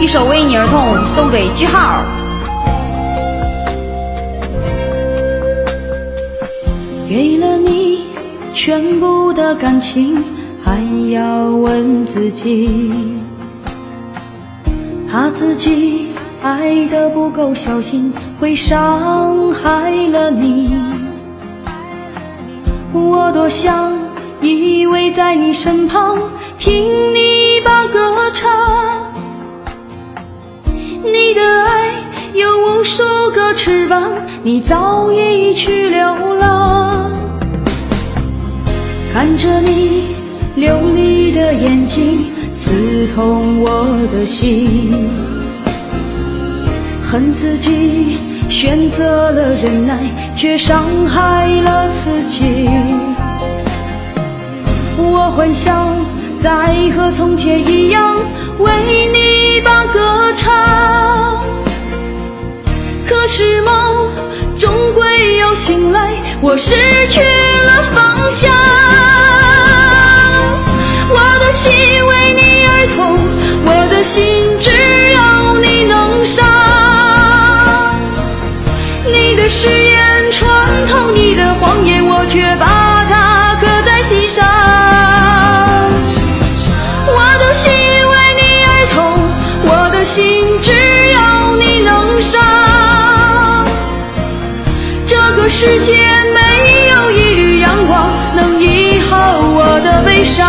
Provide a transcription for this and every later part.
一首为你而痛，送给句号。给了你全部的感情，还要问自己，怕自己爱的不够小心，会伤害了你。我多想依偎在你身旁，听你把歌唱。你的爱无数个翅膀，你早已去流浪。看着你流离的眼睛，刺痛我的心。恨自己选择了忍耐，却伤害了自己。我幻想再和从前一样，为你是梦终归要醒来，我失去了方向。我的心为你而痛，我的心只要你能伤。你的誓言穿透你的谎言，我却把它刻在心上。我的心为你而痛，我的心只世界没有一缕阳光能医好我的悲伤。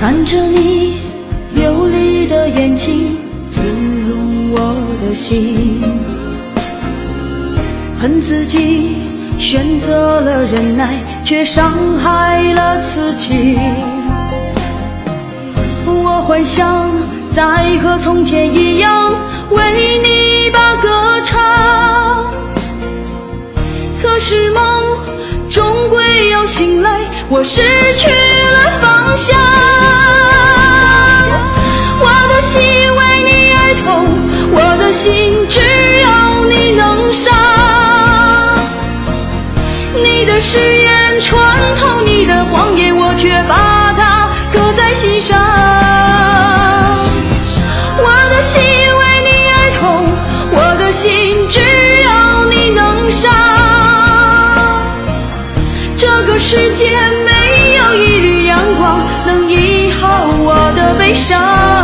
看着你流离的眼睛，刺痛我的心。恨自己选择了忍耐，却伤害了自己。我幻想再和从前一样，为你把歌唱。可是梦终归要醒来，我失去誓言穿透你的谎言，我却把它刻在心上。我的心为你而痛，我的心只有你能伤。这个世界没有一缕阳光能医好我的悲伤。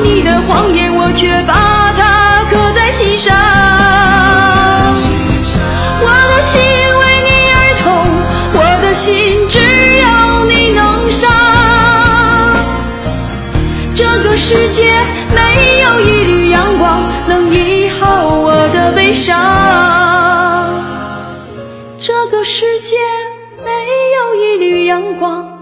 你的谎言，我却把它刻在心上。我的心为你而痛，我的心只有你能伤。这个世界没有一缕阳光能医好我的悲伤。这个世界没有一缕阳光